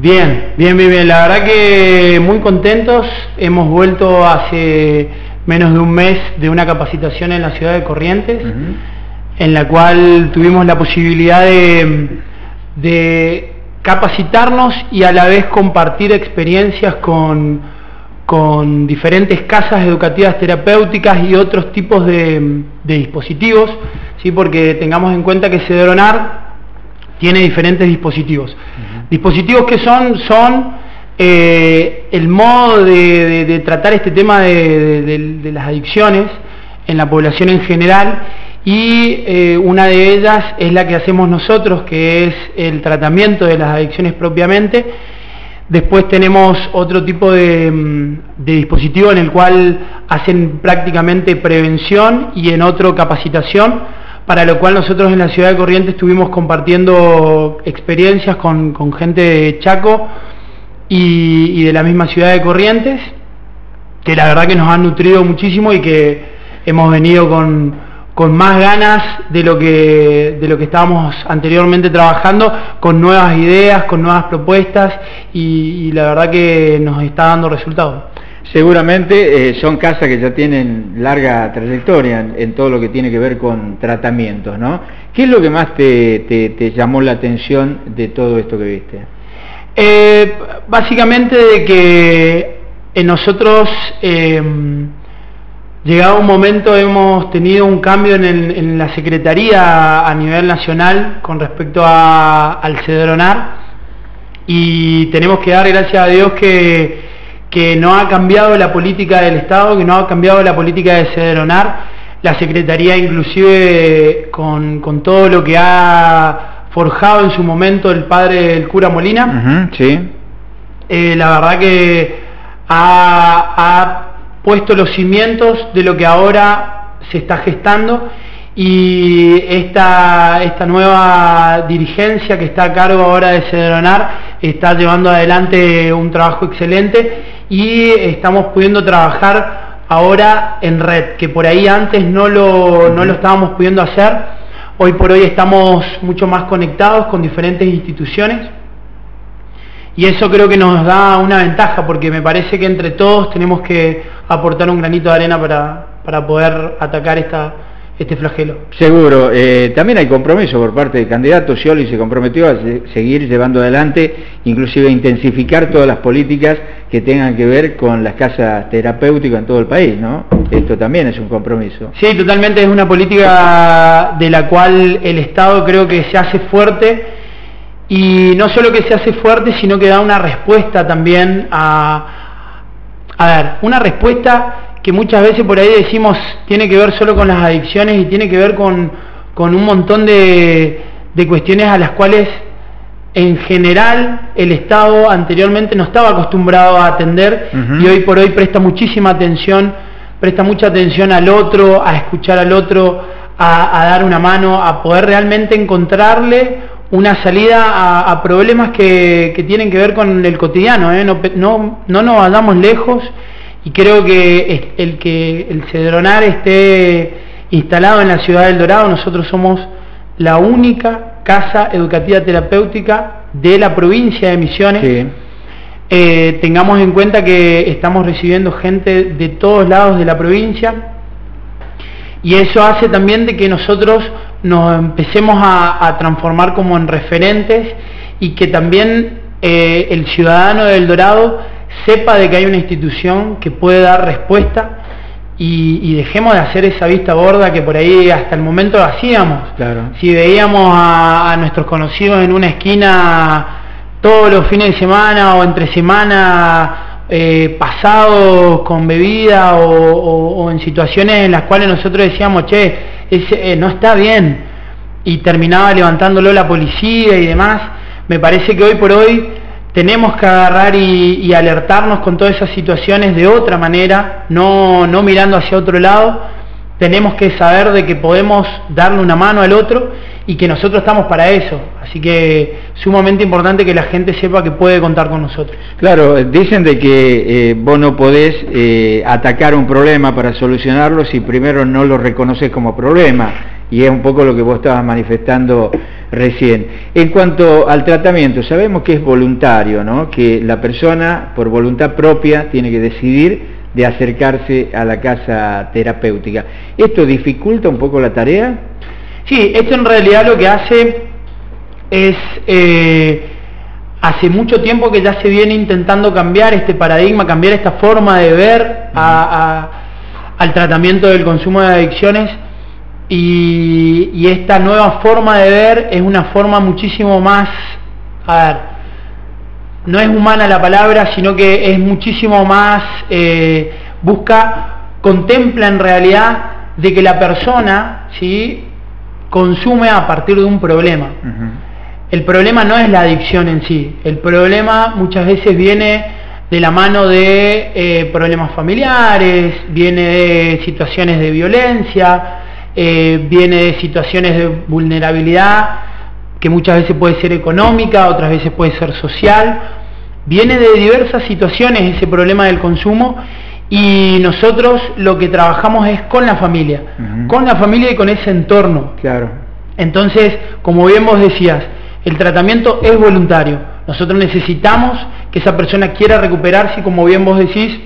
Bien, bien, bien, bien. La verdad que muy contentos. Hemos vuelto hace menos de un mes de una capacitación en la ciudad de Corrientes, en la cual tuvimos la posibilidad de, capacitarnos y a la vez compartir experiencias con, con diferentes casas educativas terapéuticas y otros tipos de, dispositivos, ¿sí? porque tengamos en cuenta que Cedronar tiene diferentes dispositivos. Dispositivos que son, son eh, el modo de, tratar este tema de, las adicciones en la población en general y eh, una de ellas es la que hacemos nosotros, que es el tratamiento de las adicciones propiamente. Después tenemos otro tipo de, mm, dispositivo en el cual hacen prácticamente prevención y en otro capacitación para lo cual nosotros en la ciudad de Corrientes estuvimos compartiendo experiencias con, gente de Chaco y, de la misma ciudad de Corrientes, que la verdad que nos han nutrido muchísimo y que hemos venido con, más ganas de lo, que, de lo que estábamos anteriormente trabajando, con nuevas ideas, con nuevas propuestas y, y la verdad que nos está dando resultados. Seguramente eh, son casas que ya tienen larga trayectoria en, todo lo que tiene que ver con tratamientos, ¿no? ¿Qué es lo que más te, llamó la atención de todo esto que viste? Eh, básicamente de que en nosotros, em, llegado un momento, hemos tenido un cambio en, la Secretaría a nivel nacional con respecto al Cedronar y tenemos que dar gracias a Dios que que no ha cambiado la política del Estado, que no ha cambiado la política de Cedronar, la Secretaría inclusive con, todo lo que ha forjado en su momento el padre del cura Molina, sí. Eh, la verdad que ha, ha puesto los cimientos de lo que ahora se está gestando y esta, esta nueva dirigencia que está a cargo ahora de Cedronar está llevando adelante un trabajo excelente y estamos pudiendo trabajar ahora en red, que por ahí antes no lo, no lo estábamos pudiendo hacer. Hoy por hoy estamos mucho más conectados con diferentes instituciones y eso creo que nos da una ventaja porque me parece que entre todos tenemos que aportar un granito de arena para, para poder atacar esta, este flagelo. Seguro. Eh, también hay compromiso por parte del candidato. Scioli se comprometió a seguir llevando adelante, inclusive intensificar todas las políticas que tengan que ver con las casas terapéuticas en todo el país, ¿no? Esto también es un compromiso. Sí, totalmente. Es una política de la cual el Estado creo que se hace fuerte y no solo que se hace fuerte, sino que da una respuesta también a... A ver, una respuesta que muchas veces por ahí decimos tiene que ver solo con las adicciones y tiene que ver con, un montón de, cuestiones a las cuales en general el Estado anteriormente no estaba acostumbrado a atender y hoy por hoy presta muchísima atención, presta mucha atención al otro, a escuchar al otro, a, dar una mano, a poder realmente encontrarle una salida a, problemas que, tienen que ver con el cotidiano, ¿eh? no, no, no nos vayamos lejos y creo que el que el Cedronar esté instalado en la ciudad del Dorado, nosotros somos la única casa educativa terapéutica de la provincia de Misiones. Eh, tengamos en cuenta que estamos recibiendo gente de todos lados de la provincia y eso hace también de que nosotros nos empecemos a, transformar como en referentes y que también eh, el ciudadano del Dorado sepa de que hay una institución que puede dar respuesta y, dejemos de hacer esa vista gorda que por ahí hasta el momento hacíamos. Si veíamos a, nuestros conocidos en una esquina todos los fines de semana o entre semana eh, pasados con bebida o, en situaciones en las cuales nosotros decíamos, che, ese, eh, no está bien, y terminaba levantándolo la policía y demás, me parece que hoy por hoy tenemos que agarrar y, alertarnos con todas esas situaciones de otra manera, no, no mirando hacia otro lado. Tenemos que saber de que podemos darle una mano al otro y que nosotros estamos para eso. Así que sumamente importante que la gente sepa que puede contar con nosotros. Claro, dicen de que eh, vos no podés eh, atacar un problema para solucionarlo si primero no lo reconoces como problema. Y es un poco lo que vos estabas manifestando recién. En cuanto al tratamiento, sabemos que es voluntario, ¿no? que la persona por voluntad propia tiene que decidir de acercarse a la casa terapéutica. ¿Esto dificulta un poco la tarea? Sí, esto en realidad lo que hace es, eh, hace mucho tiempo que ya se viene intentando cambiar este paradigma, cambiar esta forma de ver al tratamiento del consumo de adicciones y, esta nueva forma de ver es una forma muchísimo más, a ver, no es humana la palabra, sino que es muchísimo más, eh, busca, contempla en realidad de que la persona ¿sí? consume a partir de un problema. El problema no es la adicción en sí, el problema muchas veces viene de la mano de eh, problemas familiares, viene de situaciones de violencia, eh, viene de situaciones de vulnerabilidad que muchas veces puede ser económica, otras veces puede ser social, viene de diversas situaciones ese problema del consumo y nosotros lo que trabajamos es con la familia, con la familia y con ese entorno. Claro. Entonces, como bien vos decías, el tratamiento es voluntario. Nosotros necesitamos que esa persona quiera recuperarse y como bien vos decís,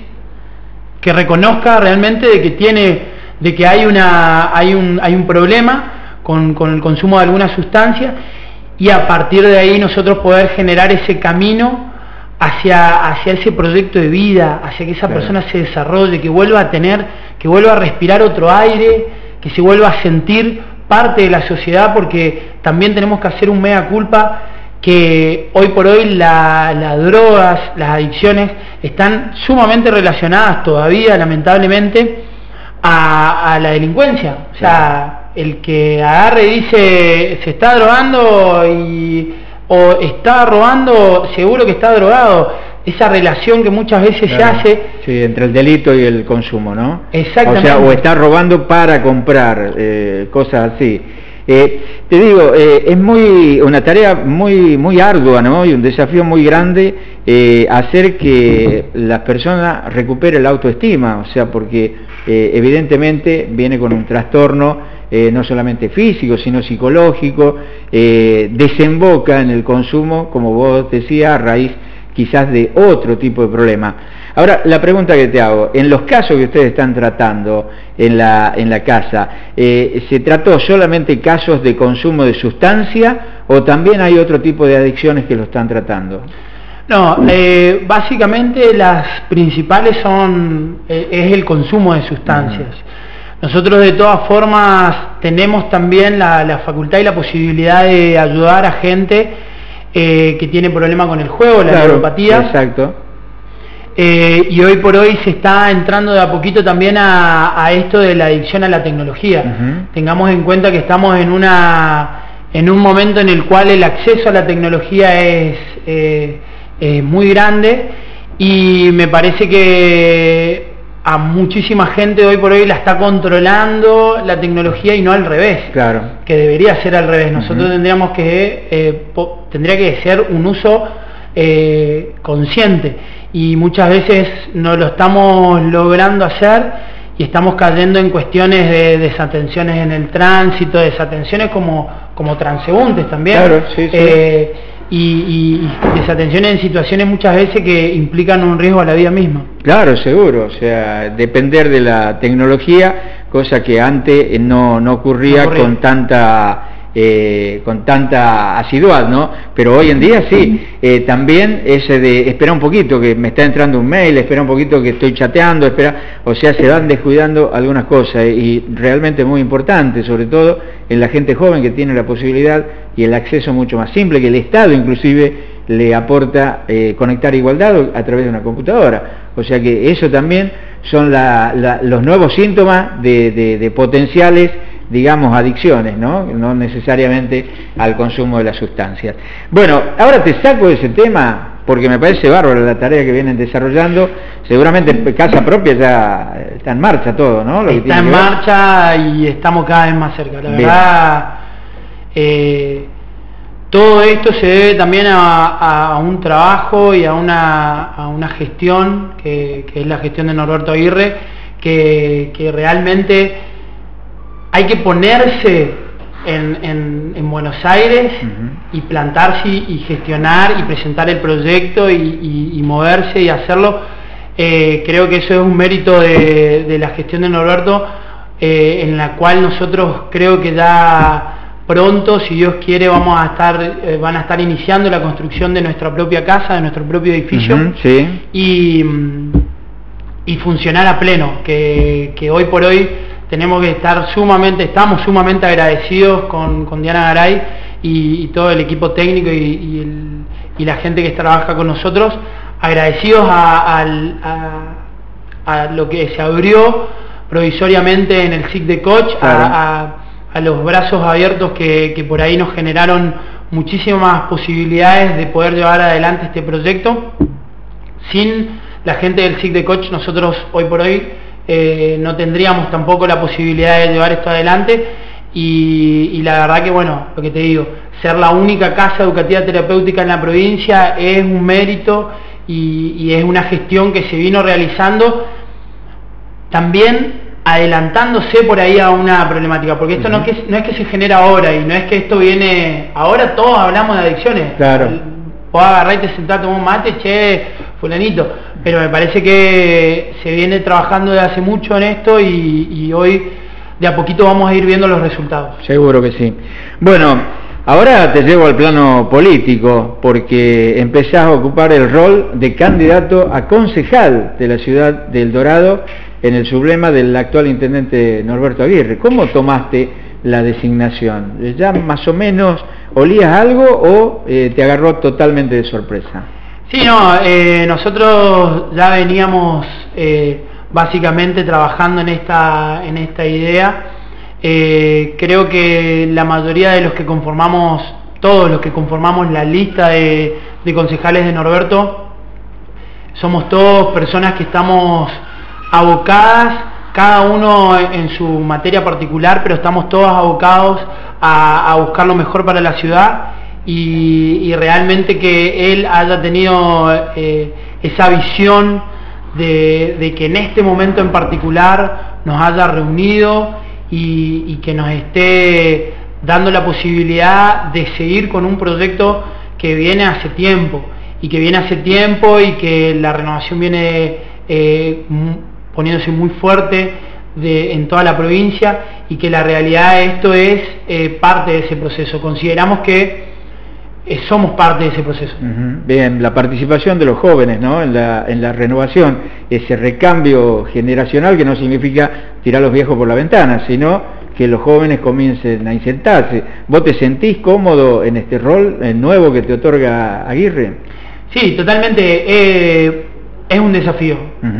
que reconozca realmente de que tiene, de que hay una, hay un, hay un problema con, el consumo de alguna sustancia y a partir de ahí nosotros poder generar ese camino hacia, hacia ese proyecto de vida, hacia que esa persona se desarrolle, que vuelva a tener, que vuelva a respirar otro aire, que se vuelva a sentir parte de la sociedad, porque también tenemos que hacer un mea culpa que hoy por hoy las drogas, las adicciones, están sumamente relacionadas todavía, lamentablemente, a, la delincuencia. O sea, el que agarre y dice se está drogando y, o está robando, seguro que está drogado. Esa relación que muchas veces se hace. Sí, entre el delito y el consumo, ¿no? Exactamente. O sea, o está robando para comprar, eh, cosas así. Eh, te digo, eh, es muy una tarea muy muy ardua, ¿no? Y un desafío muy grande eh, hacer que las personas recuperen la autoestima, o sea, porque evidentemente viene con un trastorno no solamente físico, sino psicológico, desemboca en el consumo, como vos decías, a raíz quizás de otro tipo de problema. Ahora, la pregunta que te hago, en los casos que ustedes están tratando en la, en la casa, eh, ¿se trató solamente casos de consumo de sustancia o también hay otro tipo de adicciones que lo están tratando? No, eh, básicamente las principales son, eh, es el consumo de sustancias. Nosotros de todas formas tenemos también la, facultad y la posibilidad de ayudar a gente que tiene problema con el juego, la neuropatía. Exacto. Eh, y hoy por hoy se está entrando de a poquito también a, esto de la adicción a la tecnología. Tengamos en cuenta que estamos en una en un momento en el cual el acceso a la tecnología es eh, muy grande y me parece que a muchísima gente hoy por hoy la está controlando la tecnología y no al revés. Claro. Que debería ser al revés. Nosotros tendríamos que eh, tendría que ser un uso consciente y muchas veces no lo estamos logrando hacer y estamos cayendo en cuestiones de desatenciones en el tránsito, desatenciones como, como transeúntes también. Eh, y, desatenciones en situaciones muchas veces que implican un riesgo a la vida misma. Claro, seguro, o sea, depender de la tecnología, cosa que antes no, no ocurría. con tanta eh, con tanta asiduidad, ¿no? Pero hoy en día sí, eh, también ese de espera un poquito que me está entrando un mail, espera un poquito que estoy chateando, espera, o sea, se van descuidando algunas cosas y realmente muy importante, sobre todo en la gente joven que tiene la posibilidad y el acceso mucho más simple, que el Estado inclusive le aporta eh, conectar igualdad a través de una computadora. O sea que eso también son los nuevos síntomas de potenciales digamos, adicciones, ¿no? No necesariamente al consumo de las sustancias. Bueno, ahora te saco de ese tema porque me parece bárbaro la tarea que vienen desarrollando. Seguramente casa propia ya está en marcha todo, ¿no? está en marcha y estamos cada vez más cerca. La verdad, eh, todo esto se debe también a, un trabajo y a una, a una gestión, que, es la gestión de Norberto Aguirre, que, que realmente hay que ponerse en, en, Buenos Aires y plantarse y, gestionar y presentar el proyecto y, moverse y hacerlo. Eh, creo que eso es un mérito de, la gestión de Norberto, eh, en la cual nosotros creo que ya pronto, si Dios quiere, vamos a estar, eh, van a estar iniciando la construcción de nuestra propia casa, de nuestro propio edificio y, y, funcionar a pleno, que, que hoy por hoy tenemos que estar sumamente, estamos sumamente agradecidos con, Diana Garay y, todo el equipo técnico y, la gente que trabaja con nosotros, agradecidos a, lo que se abrió provisoriamente en el SIC de Coach, a, los brazos abiertos que, por ahí nos generaron muchísimas posibilidades de poder llevar adelante este proyecto. Sin la gente del SIC de Coach, nosotros hoy por hoy eh, no tendríamos tampoco la posibilidad de llevar esto adelante y, la verdad que bueno, lo que te digo, ser la única casa educativa terapéutica en la provincia es un mérito y, es una gestión que se vino realizando también adelantándose por ahí a una problemática, porque esto no, es que, no es que se genera ahora y no es que esto viene, ahora todos hablamos de adicciones. Claro. Vos agarrás y te sentás, tomar un mate, che, fulanito pero me parece que se viene trabajando de hace mucho en esto y, hoy de a poquito vamos a ir viendo los resultados. Seguro que sí. Bueno, ahora te llevo al plano político porque empezás a ocupar el rol de candidato a concejal de la ciudad del Dorado en el sublema del actual intendente Norberto Aguirre. ¿Cómo tomaste la designación? ¿Ya más o menos olías algo o eh, te agarró totalmente de sorpresa? Sí, no, eh, nosotros ya veníamos eh, básicamente trabajando en esta, en esta idea. Creo que la mayoría de los que conformamos, todos los que conformamos la lista de, concejales de Norberto, somos todos personas que estamos abocadas, cada uno en su materia particular, pero estamos todos abocados a, buscar lo mejor para la ciudad y, realmente que él haya tenido eh, esa visión de, que en este momento en particular nos haya reunido y, que nos esté dando la posibilidad de seguir con un proyecto que viene hace tiempo y que viene hace tiempo y que la renovación viene eh, poniéndose muy fuerte en toda la provincia y que la realidad de esto es eh, parte de ese proceso. Consideramos que eh, somos parte de ese proceso. Bien, la participación de los jóvenes ¿no? en, la, en la renovación, ese recambio generacional que no significa tirar a los viejos por la ventana, sino que los jóvenes comiencen a insertarse. ¿Vos te sentís cómodo en este rol nuevo que te otorga Aguirre? Sí, totalmente. Eh, es un desafío.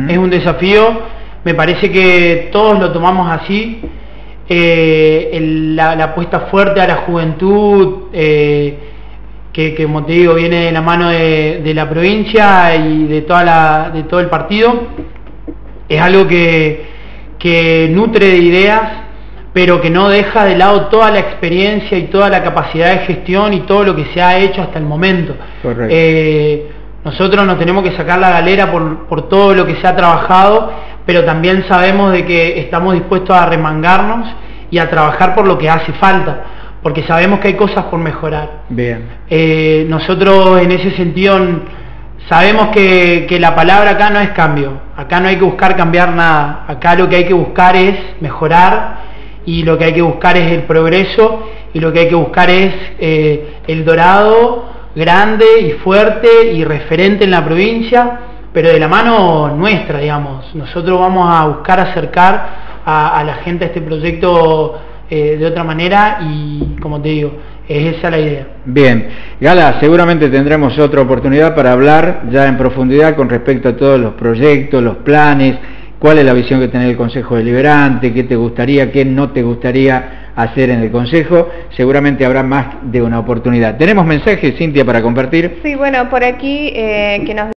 Es un desafío. Me parece que todos lo tomamos así. Eh, la, apuesta fuerte a la juventud que, como te digo, viene de la mano de, la provincia y de, toda la, de todo el partido. Es algo que, nutre de ideas, pero que no deja de lado toda la experiencia y toda la capacidad de gestión y todo lo que se ha hecho hasta el momento. Eh, nosotros nos tenemos que sacar la galera por, por todo lo que se ha trabajado, pero también sabemos de que estamos dispuestos a remangarnos y a trabajar por lo que hace falta porque sabemos que hay cosas por mejorar. Bien. Eh, nosotros en ese sentido sabemos que, la palabra acá no es cambio, acá no hay que buscar cambiar nada, acá lo que hay que buscar es mejorar y lo que hay que buscar es el progreso y lo que hay que buscar es eh, el dorado grande y fuerte y referente en la provincia, pero de la mano nuestra, digamos. Nosotros vamos a buscar acercar a, la gente a este proyecto eh, de otra manera y como te digo, es esa la idea. Bien, Gala, seguramente tendremos otra oportunidad para hablar ya en profundidad con respecto a todos los proyectos, los planes, cuál es la visión que tiene el Consejo Deliberante, qué te gustaría, qué no te gustaría hacer en el Consejo, seguramente habrá más de una oportunidad. ¿Tenemos mensajes, Cintia, para compartir? Sí, bueno, por aquí eh, que nos